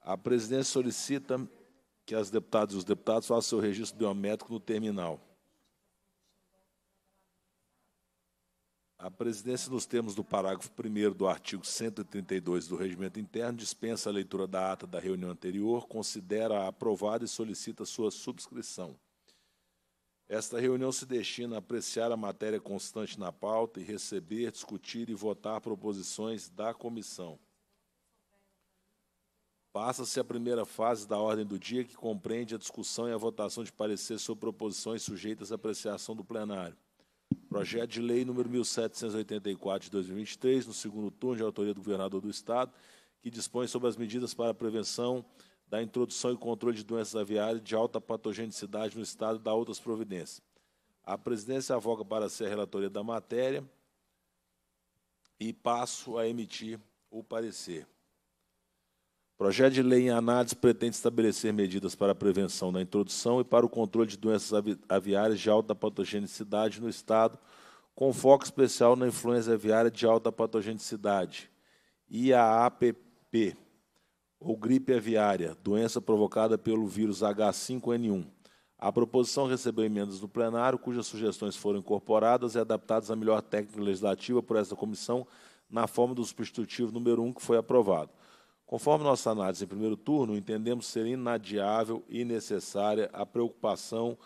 A presidência solicita que as deputadas e os deputados façam seu registro biométrico no terminal. A presidência, nos termos do parágrafo 1 do artigo 132 do Regimento Interno, dispensa a leitura da ata da reunião anterior, considera aprovada e solicita sua subscrição. Esta reunião se destina a apreciar a matéria constante na pauta e receber, discutir e votar proposições da comissão. Passa-se a primeira fase da ordem do dia, que compreende a discussão e a votação de parecer sobre proposições sujeitas à apreciação do plenário. Projeto de Lei número 1784 de 2023, no segundo turno, de autoria do governador do Estado, que dispõe sobre as medidas para a prevenção da introdução e controle de doenças aviárias de alta patogenicidade no Estado e da outras providências. A presidência avoca para ser a relatoria da matéria e passo a emitir o parecer. Projeto de lei em análise pretende estabelecer medidas para a prevenção da introdução e para o controle de doenças aviárias de alta patogenicidade no Estado, com foco especial na influenza aviária de alta patogenicidade, IAAPP, ou gripe aviária, doença provocada pelo vírus H5N1. A proposição recebeu emendas do plenário, cujas sugestões foram incorporadas e adaptadas à melhor técnica legislativa por esta comissão, na forma do substitutivo número 1, que foi aprovado. Conforme nossa análise em primeiro turno, entendemos ser inadiável e necessária a preocupação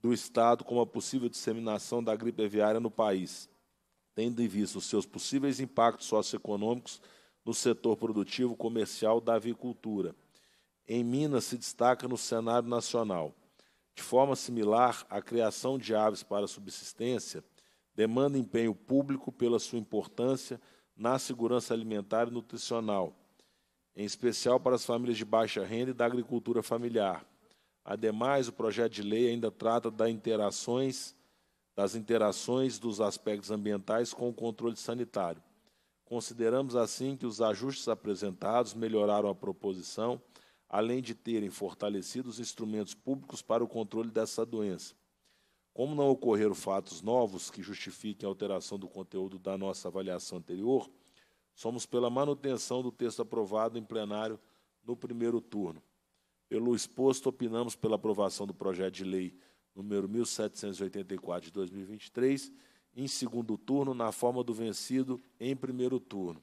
do Estado com a possível disseminação da gripe aviária no país, tendo em vista os seus possíveis impactos socioeconômicos no setor produtivo comercial da avicultura. Em Minas se destaca no cenário nacional. De forma similar, a criação de aves para subsistência demanda empenho público pela sua importância na segurança alimentar e nutricional, em especial para as famílias de baixa renda e da agricultura familiar. Ademais, o projeto de lei ainda trata das interações, das interações dos aspectos ambientais com o controle sanitário. Consideramos assim que os ajustes apresentados melhoraram a proposição, além de terem fortalecido os instrumentos públicos para o controle dessa doença. Como não ocorreram fatos novos que justifiquem a alteração do conteúdo da nossa avaliação anterior, Somos pela manutenção do texto aprovado em plenário no primeiro turno. Pelo exposto, opinamos pela aprovação do projeto de lei número 1784 de 2023, em segundo turno, na forma do vencido em primeiro turno.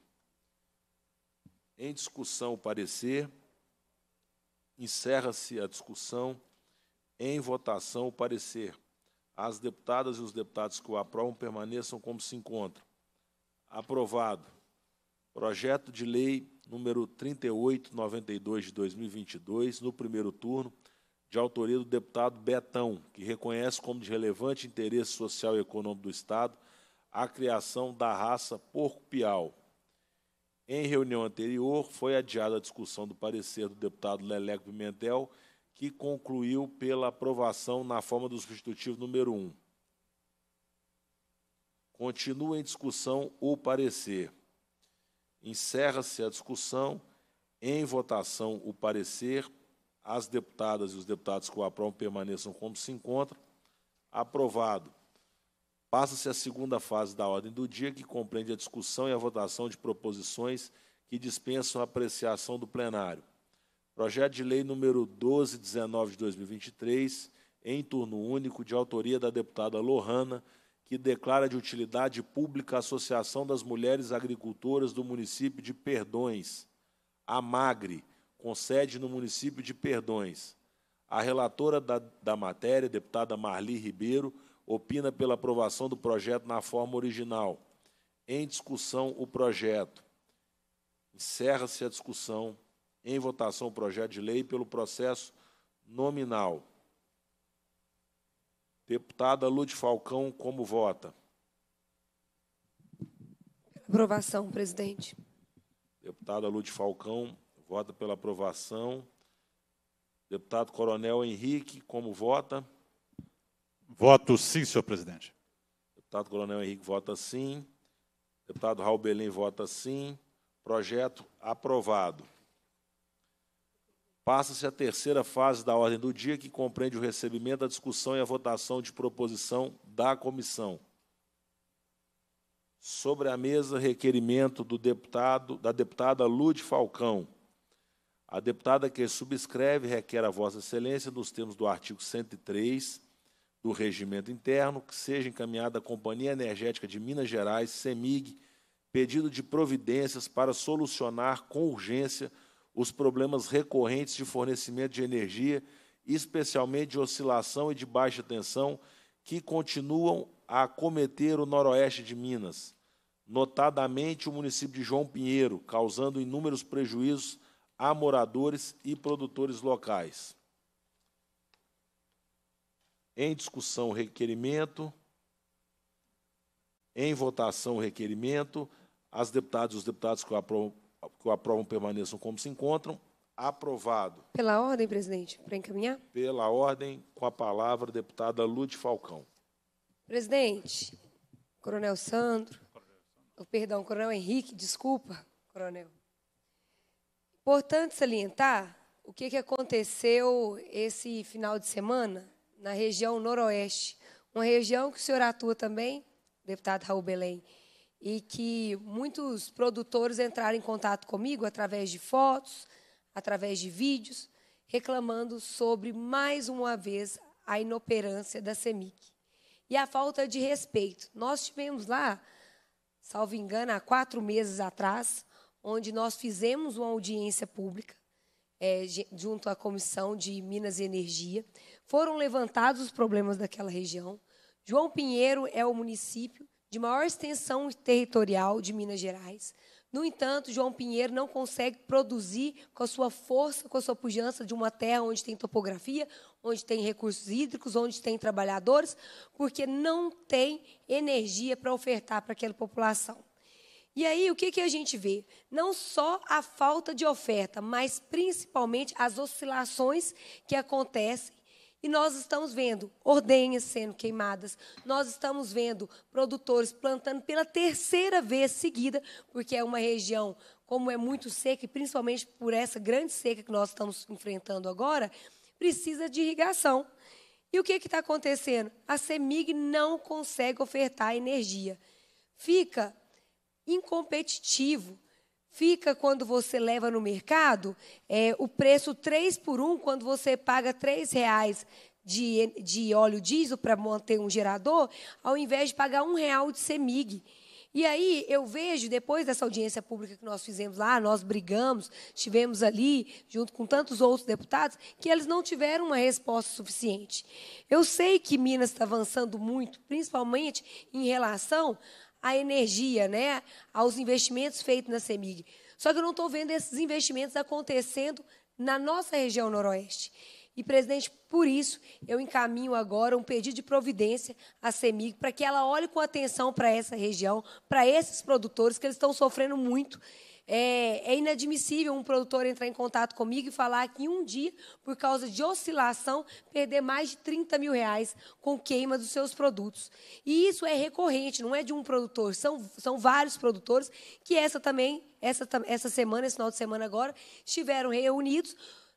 Em discussão, o parecer. Encerra-se a discussão. Em votação, o parecer. As deputadas e os deputados que o aprovam permaneçam como se encontram. Aprovado. Projeto de lei número 3892 de 2022, no primeiro turno, de autoria do deputado Betão, que reconhece como de relevante interesse social e econômico do Estado a criação da raça porco-piau. Em reunião anterior, foi adiada a discussão do parecer do deputado Leleco Pimentel, que concluiu pela aprovação na forma do substitutivo número 1. Continua em discussão o parecer. Encerra-se a discussão. Em votação, o parecer. As deputadas e os deputados que o aprovam permaneçam como se encontram. Aprovado. Passa-se a segunda fase da ordem do dia, que compreende a discussão e a votação de proposições que dispensam a apreciação do plenário. Projeto de lei número 1219 de 2023, em turno único, de autoria da deputada Lohana, que declara de utilidade pública a Associação das Mulheres Agricultoras do município de Perdões, a MAGRE, com sede no município de Perdões. A relatora da, da matéria, deputada Marli Ribeiro, opina pela aprovação do projeto na forma original. Em discussão, o projeto. Encerra-se a discussão. Em votação, o projeto de lei pelo processo nominal. Deputada Lute Falcão, como vota? Aprovação, presidente. Deputada Lute Falcão, vota pela aprovação. Deputado Coronel Henrique, como vota? Voto sim, senhor presidente. Deputado Coronel Henrique vota sim. Deputado Raul Belém vota sim. Projeto aprovado. Passa-se a terceira fase da ordem do dia, que compreende o recebimento, a discussão e a votação de proposição da comissão. Sobre a mesa, requerimento do deputado, da deputada Lude Falcão. A deputada que subscreve requer a Vossa Excelência, nos termos do artigo 103 do Regimento Interno, que seja encaminhada à Companhia Energética de Minas Gerais, CEMIG, pedido de providências para solucionar com urgência os problemas recorrentes de fornecimento de energia, especialmente de oscilação e de baixa tensão, que continuam a acometer o noroeste de Minas, notadamente o município de João Pinheiro, causando inúmeros prejuízos a moradores e produtores locais. Em discussão, requerimento. Em votação, requerimento. As deputadas e os deputados que aprovam, que o aprovam permaneçam como se encontram. Aprovado. Pela ordem, presidente, para encaminhar? Pela ordem, com a palavra, deputada Lute Falcão. Presidente, Coronel Sandro, oh, perdão, Coronel Henrique, desculpa, Coronel. Importante salientar o que, que aconteceu esse final de semana na região noroeste, uma região que o senhor atua também, deputado Raul Belém, e que muitos produtores entraram em contato comigo através de fotos, através de vídeos, reclamando sobre, mais uma vez, a inoperância da CEMIC e a falta de respeito. Nós tivemos lá, salvo engano, há quatro meses atrás, onde nós fizemos uma audiência pública é, junto à Comissão de Minas e Energia. Foram levantados os problemas daquela região. João Pinheiro é o município de maior extensão territorial de Minas Gerais. No entanto, João Pinheiro não consegue produzir com a sua força, com a sua pujança de uma terra onde tem topografia, onde tem recursos hídricos, onde tem trabalhadores, porque não tem energia para ofertar para aquela população. E aí, o que, que a gente vê? Não só a falta de oferta, mas principalmente as oscilações que acontecem. E nós estamos vendo ordenhas sendo queimadas, nós estamos vendo produtores plantando pela terceira vez seguida, porque é uma região, como é muito seca, e principalmente por essa grande seca que nós estamos enfrentando agora, precisa de irrigação. E o que está acontecendo? A CEMIG não consegue ofertar energia. Fica incompetitivo. Fica quando você leva no mercado é, o preço 3 por 1, quando você paga R$ reais de, de óleo diesel para manter um gerador, ao invés de pagar um real de CEMIG. E aí eu vejo, depois dessa audiência pública que nós fizemos lá, nós brigamos, estivemos ali, junto com tantos outros deputados, que eles não tiveram uma resposta suficiente. Eu sei que Minas está avançando muito, principalmente em relação à energia, né, aos investimentos feitos na CEMIG. Só que eu não estou vendo esses investimentos acontecendo na nossa região noroeste. E, presidente, por isso eu encaminho agora um pedido de providência à CEMIG para que ela olhe com atenção para essa região, para esses produtores que eles estão sofrendo muito. É, é, inadmissível um produtor entrar em contato comigo e falar que em um dia, por causa de oscilação, perder mais de 30 mil reais com queima dos seus produtos. E isso é recorrente, não é de um produtor, são, são vários produtores que essa também, essa, essa semana, esse final de semana agora, estiveram reunidos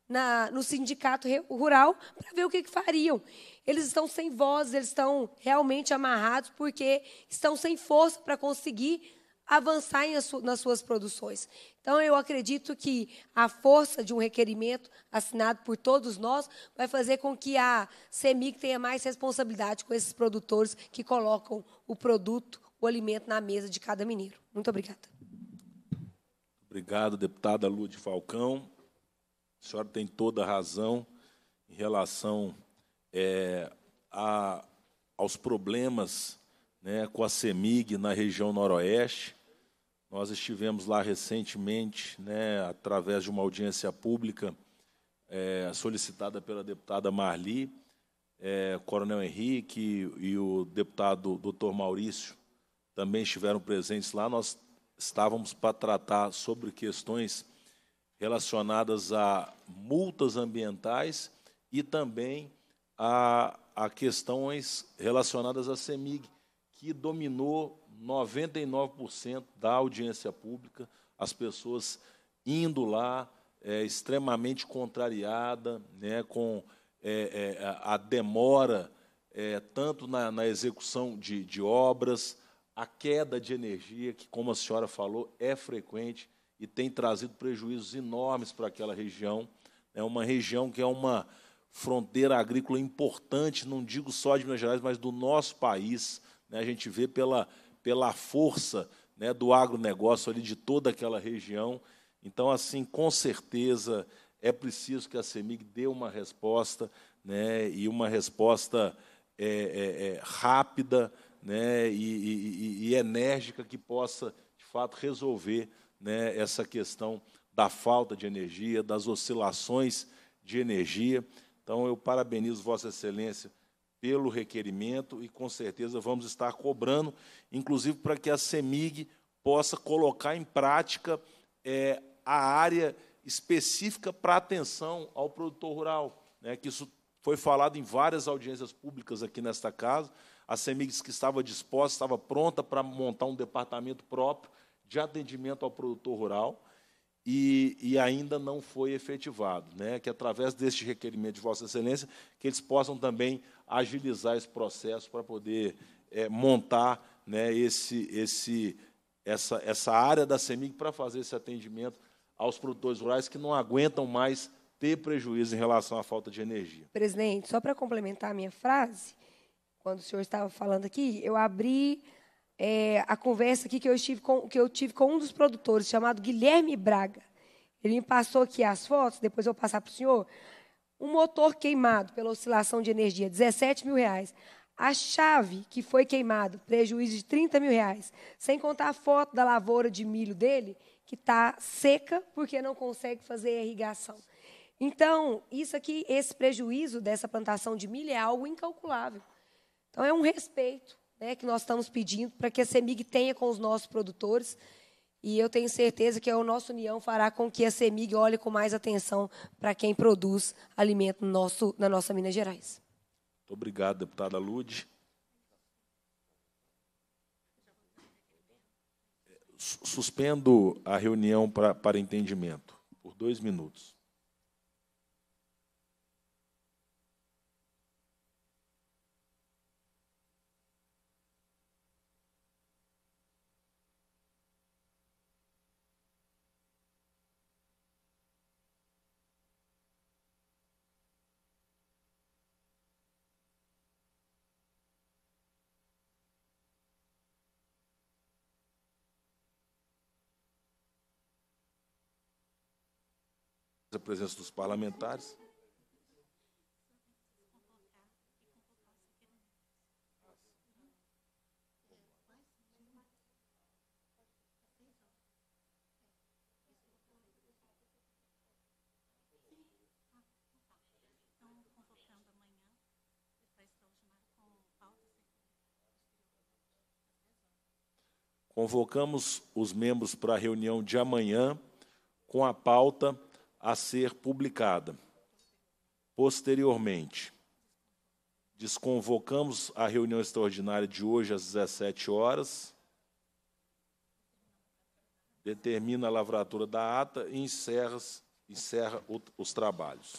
na, no sindicato rural para ver o que, que fariam. Eles estão sem voz, eles estão realmente amarrados porque estão sem força para conseguir avançar nas suas produções. Então, eu acredito que a força de um requerimento assinado por todos nós vai fazer com que a CEMIG tenha mais responsabilidade com esses produtores que colocam o produto, o alimento na mesa de cada mineiro. Muito obrigada. Obrigado, deputada Lude Falcão. A senhora tem toda a razão em relação é, a, aos problemas né, com a CEMIG na região noroeste. Nós estivemos lá recentemente, né, através de uma audiência pública é, solicitada pela deputada Marli, é, Coronel Henrique e o deputado doutor Maurício também estiveram presentes lá. Nós estávamos para tratar sobre questões relacionadas a multas ambientais e também a, a questões relacionadas à CEMIG, que dominou 99% da audiência pública, as pessoas indo lá é, extremamente contrariada, né, com é, é, a demora é, tanto na, na execução de, de obras, a queda de energia, que, como a senhora falou, é frequente e tem trazido prejuízos enormes para aquela região. É uma região que é uma fronteira agrícola importante, não digo só de Minas Gerais, mas do nosso país. Né? A gente vê pela, pela força né, do agronegócio ali de toda aquela região. Então, assim, com certeza é preciso que a CEMIG dê uma resposta, né, e uma resposta é, é, é, rápida né, e, e, e, enérgica que possa, de fato, resolver né, essa questão da falta de energia, das oscilações de energia. Então, eu parabenizo Vossa Excelência pelo requerimento e, com certeza, vamos estar cobrando, inclusive para que a CEMIG possa colocar em prática é, a área específica para atenção ao produtor rural, né, que isso foi falado em várias audiências públicas aqui nesta casa. A CEMIG que estava disposta, estava pronta para montar um departamento próprio de atendimento ao produtor rural e, e, ainda não foi efetivado, né? que através deste requerimento de Vossa Excelência, que eles possam também agilizar esse processo para poder é, montar né, esse, esse, essa, essa área da CEMIG para fazer esse atendimento aos produtores rurais que não aguentam mais ter prejuízo em relação à falta de energia. Presidente, só para complementar a minha frase, quando o senhor estava falando aqui, eu abri é, a conversa aqui que eu, estive com, que eu tive com um dos produtores, chamado Guilherme Braga. Ele me passou aqui as fotos, depois eu vou passar para o senhor. Um motor queimado pela oscilação de energia, 17 mil reais. A chave que foi queimado, prejuízo de 30 mil reais. Sem contar a foto da lavoura de milho dele, que está seca porque não consegue fazer irrigação. Então, isso aqui, esse prejuízo dessa plantação de milho é algo incalculável. Então, é um respeito né, que nós estamos pedindo para que a CEMIG tenha com os nossos produtores. E eu tenho certeza que a nossa união fará com que a CEMIG olhe com mais atenção para quem produz alimento no nosso, na nossa Minas Gerais. Muito obrigado, deputada Lude. Suspendo a reunião para, para entendimento por dois minutos. A presença dos parlamentares. Convocamos os membros para a reunião de amanhã com a pauta a ser publicada. Posteriormente, desconvocamos a reunião extraordinária de hoje às 17 horas, determina a lavratura da ata e encerra, encerra os trabalhos.